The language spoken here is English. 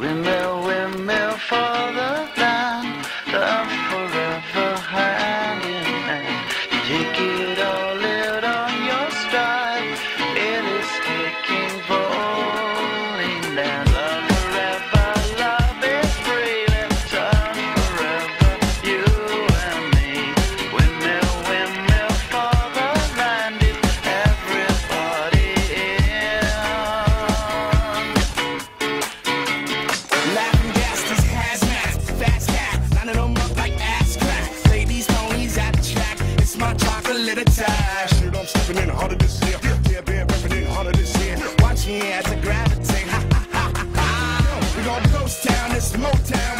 Remember a time. I'm stepping in harder this year. Yeah, been in harder this year. Watch me as I gravitate. Ha ha ha ha ha. We gon' ghost town, this Motown.